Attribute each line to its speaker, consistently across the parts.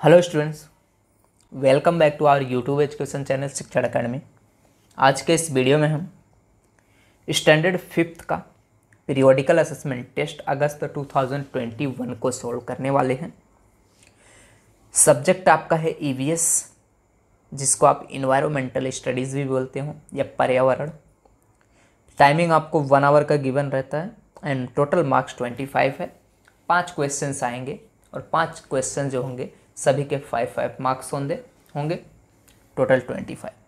Speaker 1: Hello students welcome back to our YouTube education channel Shikshan academy आज के इस video में हम स्टैंडर्ड फिफ्थ का पीरियोडिकल असेसमेंट टेस्ट अगस्त 2021 को सॉल्व करने वाले हैं। सब्जेक्ट आपका है ईवीएस जिसको आप इन्वायरमेंटल स्टडीज़ भी बोलते हो, या पर्यावरण। टाइमिंग आपको वन आवर का गिवन रहता है and total marks twenty five है। पाँच क्वेश्चन आएँगे, और पाँच क्वेश्चन जो होंगे सभी के फाइव फाइव मार्क्स होंगे होंगे टोटल ट्वेंटी फाइव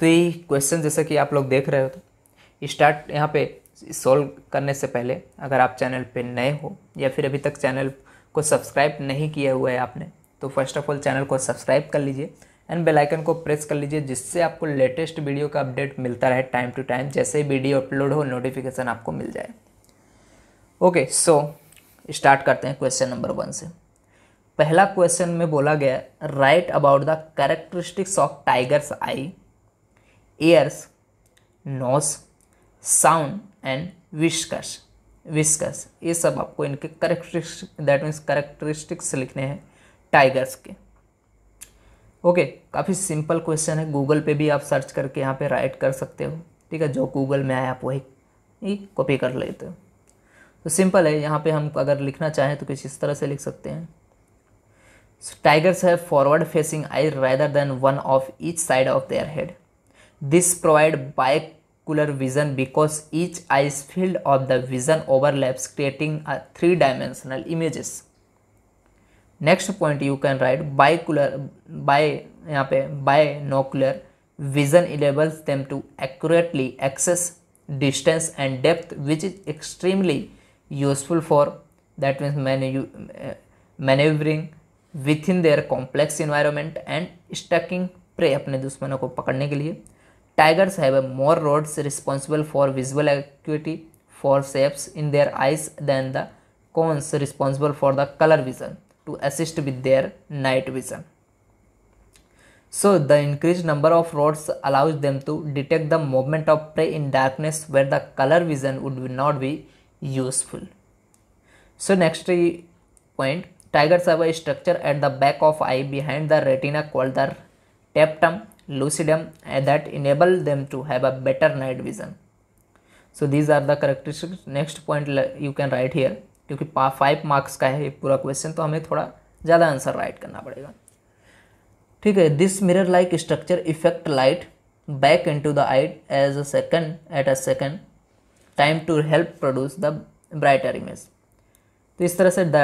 Speaker 1: तो ये क्वेश्चन जैसे कि आप लोग देख रहे हो तो स्टार्ट यहाँ पे सॉल्व करने से पहले अगर आप चैनल पे नए हो या फिर अभी तक चैनल को सब्सक्राइब नहीं किया हुआ है आपने तो फ़र्स्ट ऑफ़ ऑल चैनल को सब्सक्राइब कर लीजिए एंड बेल आइकन को प्रेस कर लीजिए जिससे आपको लेटेस्ट वीडियो का अपडेट मिलता रहे टाइम टू टाइम जैसे ही वीडियो अपलोड हो नोटिफिकेशन आपको मिल जाए. ओके सो स्टार्ट करते हैं क्वेश्चन नंबर वन से. पहला क्वेश्चन में बोला गया write about the characteristics of tigers eye ears nose sound and whiskers whiskers ये सब आपको इनके करेक्टरिस्टिक दैट मीन्स करेक्टरिस्टिक्स लिखने हैं टाइगर्स के। ओके okay, काफ़ी सिंपल क्वेश्चन है। गूगल पे भी आप सर्च करके यहाँ पे राइट कर सकते हो। ठीक है जो गूगल में आया आप वही कॉपी कर लेते हो। तो सिंपल है यहाँ पे हम अगर लिखना चाहें तो किसी इस तरह से लिख सकते हैं। tigers have forward facing eyes rather than one of each side of their head. This provide bicular vision because each eye's field of the vision overlaps creating a three dimensional images. Next point you can write bicular by यहाँ पे binocular vision enables them to accurately access distance and depth which is extremely useful for that means maneuvering With in their complex environment and stalking prey अपने दुश्मनों को पकड़ने के लिए tigers have more rods responsible for visual activity for shapes in their eyes then the cones responsible for the colour vision to assist with their night vision So the increased number of rods allows them to detect the movement of prey in darkness where the color vision would not be useful. So next point tiger serve structure at the back of eye behind the retina call the tapetum lucidum that enable them to have a better night vision so these are the characteristic next point you can write here क्योंकि five marks का है पूरा question तो हमें थोड़ा ज़्यादा answer right करना पड़ेगा। ठीक है this mirror like structure effect light back into the eye as a second at a second time to help produce the brighter image तो इस तरह से the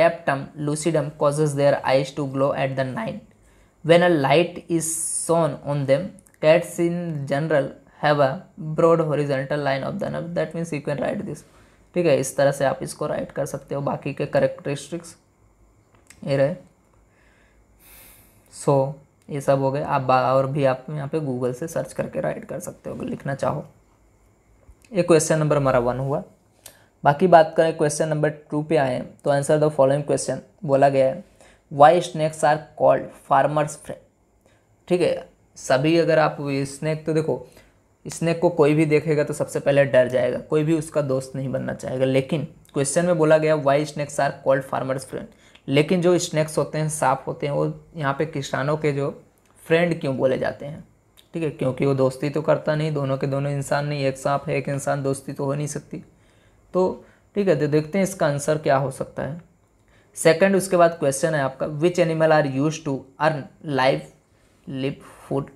Speaker 1: tapetum lucidum causes their eyes to glow at the night. When a light is shone on them, cats in general have a broad horizontal line of the nerve. That means you can write this. ठीक है इस तरह से आप इसको right कर सकते हो बाकी के करेक्टरिस्टिक्स ये रहे सो so, ये सब हो गए आप और भी आप यहाँ पे गूगल से सर्च करके राइट कर सकते हो लिखना चाहो ये क्वेश्चन नंबर हमारा वन हुआ बाकी बात करें क्वेश्चन नंबर टू पे आए तो आंसर द फॉलोइंग क्वेश्चन बोला गया है why snakes are called farmers friend ठीक है, सभी अगर आप स्नैक तो देखो स्नैक को कोई भी देखेगा तो सबसे पहले डर जाएगा, कोई भी उसका दोस्त नहीं बनना चाहेगा, लेकिन क्वेश्चन में बोला गया why snakes are called farmers friend लेकिन जो स्नैक्स होते हैं साफ़ होते हैं, वो यहाँ पे किसानों के जो फ्रेंड क्यों बोले जाते हैं? ठीक है, क्योंकि वो दोस्ती तो करता नहीं, दोनों के दोनों इंसान नहीं, एक सांप है, एक इंसान दोस्ती तो हो नहीं सकती। तो ठीक है तो देखते हैं इसका आंसर क्या हो सकता है। सेकंड उसके बाद क्वेश्चन है आपका which animal are use to earn life lip food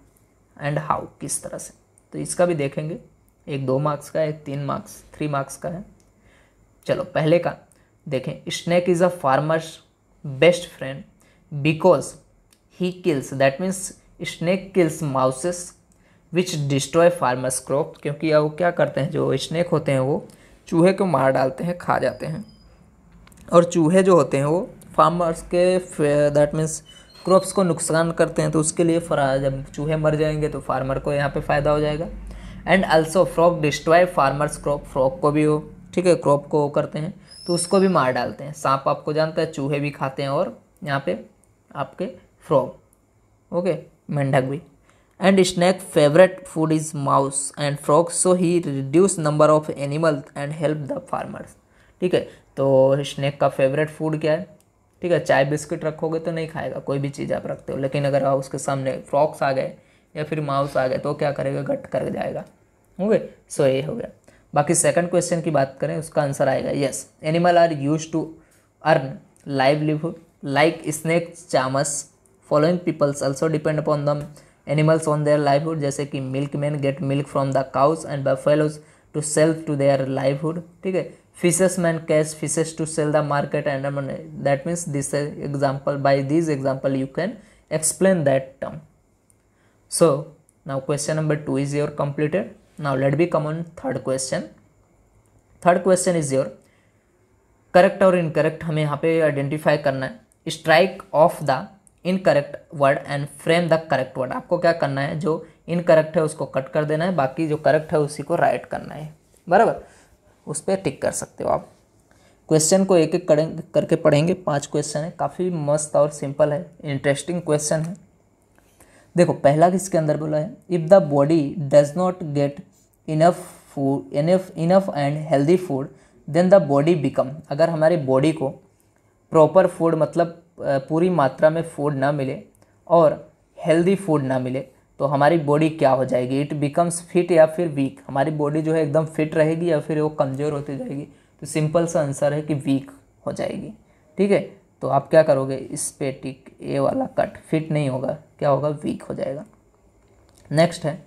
Speaker 1: and how किस तरह से। तो इसका भी देखेंगे, एक दो मार्क्स का एक तीन मार्क्स थ्री मार्क्स का है। चलो, पहले का, देखें snake is a farmers best friend because he kills that means snake kills mouses which destroy farmers crop क्योंकि वो क्या करते हैं, जो स्नैक होते हैं वो चूहे को मार डालते हैं, खा जाते हैं। और चूहे जो होते हैं वो फार्मर्स के दैट मीन्स क्रॉप्स को नुकसान करते हैं तो उसके लिए फरा, जब चूहे मर जाएँगे तो फार्मर को यहाँ पे फ़ायदा हो जाएगा। And also frog destroy farmers crop frog को भी हो ठीक है क्रॉप को करते हैं तो उसको भी मार डालते हैं। सांप आपको जानता है, चूहे भी खाते हैं, और यहाँ पे आपके फ्रॉग ओके मेंढक भी। And snake favorite food is mouse and frog, so he reduce number of animals and help the farmers. ठीक है? तो स्नैक का फेवरेट फ़ूड क्या है? ठीक है? चाय बिस्किट रखोगे तो नहीं खाएगा, कोई भी चीज़ आप रखते हो। लेकिन अगर आप उसके सामने फ्रॉक्स आ गए या फिर माउस आ गए तो क्या करेगा? गट कर जाएगा। हो गए सो ये हो गया। बाकी सेकंड क्वेश्चन की बात करें, उसका आंसर आएगा। Yes animal are use to earn livelihood like snake charmers following peoples also depend upon them animals on their livelihood जैसे कि milk man get milk from the cows and buffaloes to sell to their livelihood ठीक है? Fishes man catch fishes to sell the market and that means this example by this example you can explain that term. So, now question number two is your completed. Now let me come on third question. Third question is your correct और incorrect हमें यहाँ पे identify करना है. Strike off the incorrect word and frame the correct word आपको क्या करना है? जो इनकरेक्ट है, उसको कट कर देना है। बाकी जो करेक्ट है, उसी को राइट करना है। बराबर? उस पर टिक कर सकते हो आप। क्वेश्चन को एक एक करके पढ़ेंगे। पाँच क्वेश्चन है। काफ़ी मस्त और सिंपल है। इंटरेस्टिंग क्वेश्चन है। देखो, पहला किसके अंदर बोला है? If the body does not get enough food enough enough and healthy food then the body become अगर हमारी बॉडी को प्रॉपर फ़ूड मतलब पूरी मात्रा में फ़ूड ना मिले और हेल्दी फ़ूड ना मिले तो हमारी बॉडी क्या हो जाएगी? इट बिकम्स फिट या फिर वीक हमारी बॉडी जो है एकदम फिट रहेगी या फिर वो कमज़ोर होती जाएगी? तो सिंपल सा आंसर है कि वीक हो जाएगी। ठीक है? तो आप क्या करोगे? इस पे टिक ए वाला कट फिट नहीं होगा। क्या होगा? वीक हो जाएगा। नेक्स्ट है।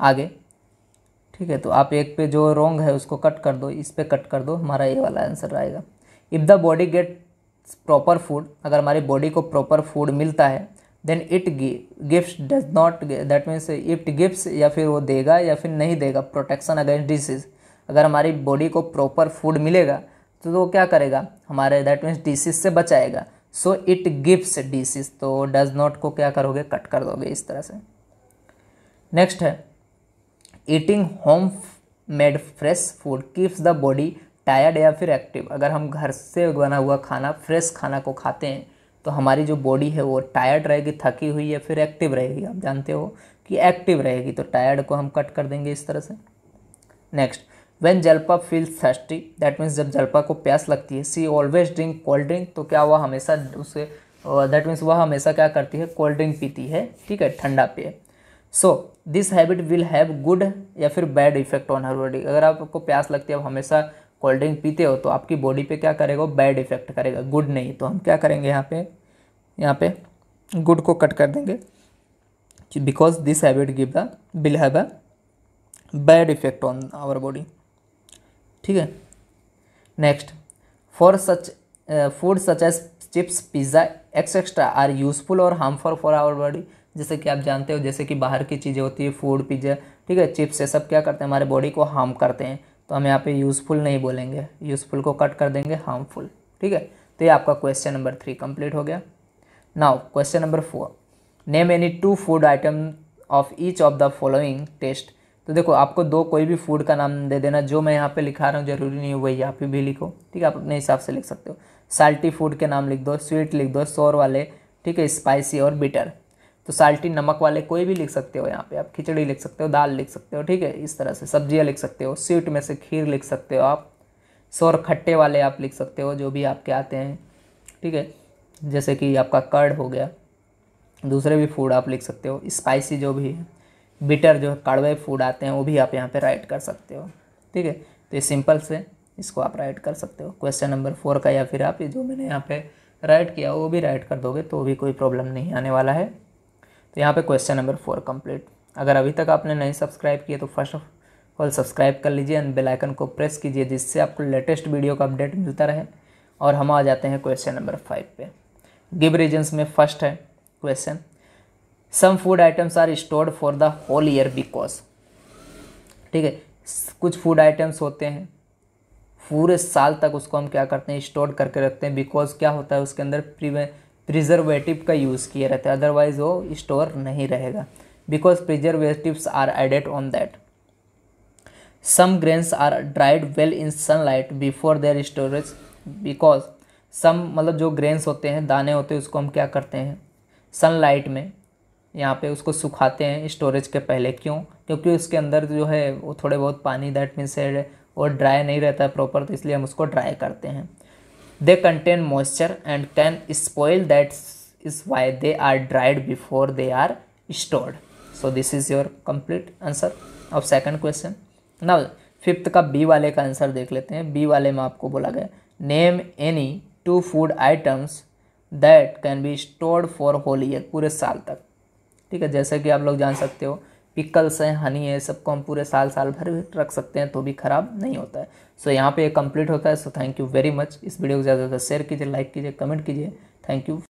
Speaker 1: आगे। ठीक है? तो आप एक पे जो रॉन्ग है उसको कट कर दो। इस पे कट कर दो। हमारा ए वाला आंसर आएगा। If the body get proper food अगर हमारी बॉडी को प्रॉपर फ़ूड मिलता है then it gift does not that means it gift या फिर वो देगा या फिर नहीं देगा प्रोटेक्शन अगेंस्ट डिसीज अगर हमारी बॉडी को प्रॉपर फ़ूड मिलेगा तो वो क्या करेगा? हमारे दैट मीन्स डिसीज से बचाएगा. सो इट गिव्स डिसीज तो डज नॉट को क्या करोगे? कट कर दोगे इस तरह से. नेक्स्ट है eating home made fresh food keeps the body tired या फिर एक्टिव अगर हम घर से बना हुआ खाना फ्रेश खाना को खाते हैं तो हमारी जो बॉडी है वो टायर्ड रहेगी, थकी हुई या फिर एक्टिव रहेगी। आप जानते हो कि एक्टिव रहेगी तो टायर्ड को हम कट कर देंगे इस तरह से। Next when Jalpa feel thirsty that means जब जलपा को प्यास लगती है she always drink cold drink तो क्या वह हमेशा उसे दैट मीन्स वह हमेशा क्या करती है कोल्ड ड्रिंक पीती है, ठीक है, ठंडा पिए so this habit will have good या फिर bad effect on her body अगर आपको प्यास लगती है, आप हमेशा कोल्ड ड्रिंक पीते हो तो आपकी बॉडी पे क्या करेगा? बैड इफ़ेक्ट करेगा। गुड नहीं तो हम क्या करेंगे यहाँ पे? यहाँ पे गुड को कट कर देंगे। Because this habit give the will have a bad effect on our body ठीक है? Next for such food such as chips pizza etcetera are useful और हार्मफुल फॉर आवर बॉडी जैसे कि आप जानते हो, जैसे कि बाहर की चीज़ें होती है फ़ूड पिज़्ज़ा ठीक है? चिप्स ये सब क्या करते हैं? हमारे बॉडी को हार्म करते हैं। तो हम यहाँ पे यूज़फुल नहीं बोलेंगे। यूज़फुल को कट कर देंगे हार्मफुल ठीक है? तो ये आपका क्वेश्चन नंबर थ्री कंप्लीट हो गया। Now question number four name any two food item of each of the following taste तो देखो, आपको दो कोई भी फ़ूड का नाम दे देना, जो मैं यहाँ पे लिखा रहा हूँ, ज़रूरी नहीं है, वही यहाँ पे भी लिखो। ठीक है? आप अपने हिसाब से लिख सकते हो। साल्टी फ़ूड के नाम लिख दो स्वीट लिख दो शोर वाले, ठीक है? स्पाइसी और बिटर तो साल्टी, नमक वाले कोई भी लिख सकते हो यहाँ पे। आप खिचड़ी लिख सकते हो, दाल लिख सकते हो, ठीक है? इस तरह से सब्ज़ियाँ लिख सकते हो, स्वीट में से खीर लिख सकते हो आप, सौर खट्टे वाले आप लिख सकते हो, जो भी आपके आते हैं, ठीक है? जैसे कि आपका कर्ड हो गया, दूसरे भी फ़ूड आप लिख सकते हो स्पाइसी जो भी है बिटर जो कड़वे फ़ूड आते हैं, वो भी आप यहाँ पे राइट कर सकते हो, ठीक है? तो ये सिंपल से इसको आप राइट कर सकते हो। क्वेश्चन नंबर फोर का या फिर आप ये जो मैंने यहाँ पे राइट किया, वो भी राइट कर दोगे तो भी कोई प्रॉब्लम नहीं आने वाला है। तो यहाँ पे क्वेश्चन नंबर फोर कंप्लीट अगर अभी तक आपने नहीं सब्सक्राइब किया तो फ़र्स्ट ऑफ़ ऑल सब्सक्राइब कर लीजिए एंड बेल आइकन को प्रेस कीजिए, जिससे आपको लेटेस्ट वीडियो का अपडेट मिलता रहे। और हम आ जाते हैं क्वेश्चन नंबर फाइव पे। गिव रीजन्स में फ़र्स्ट है question some food items are stored for the whole year because ठीक है? कुछ फ़ूड आइटम्स होते हैं। पूरे साल तक उसको हम क्या करते हैं? स्टोर करके रखते हैं। बिकॉज़ क्या होता है? उसके अंदर प्रिजर्वेटिव का यूज़ किया रहता है अदरवाइज़ वो स्टोर नहीं रहेगा। Because preservatives are added on that grains are dried well in sunlight before their storage because some मतलब जो ग्रेन्स होते हैं, दाने होते हैं, उसको हम क्या करते हैं? सनलाइट में, यहाँ पे उसको सुखाते हैं स्टोरेज के पहले। क्यों? क्योंकि उसके अंदर जो है, वो थोड़े बहुत पानी दैट मीन्स और ड्राई नहीं रहता है प्रॉपर तो इसलिए हम उसको ड्राई करते हैं। They contain moisture and can spoil that is why they are dried before they are stored so this is your complete answer of second question now fifth का बी वाले का आंसर देख लेते हैं. बी वाले में आपको बोला गया name any two food items that can be stored for whole year पूरे साल तक. ठीक है, जैसे कि आप लोग जान सकते हो पिकल्स हैं हनी है सबको हम पूरे साल साल भर रख सकते हैं तो भी ख़राब नहीं होता है। सो so, यहाँ पे ये कंप्लीट होता है so thank you very much इस वीडियो को ज़्यादा से ज़्यादा शेयर कीजिए लाइक कीजिए कमेंट कीजिए। Thank you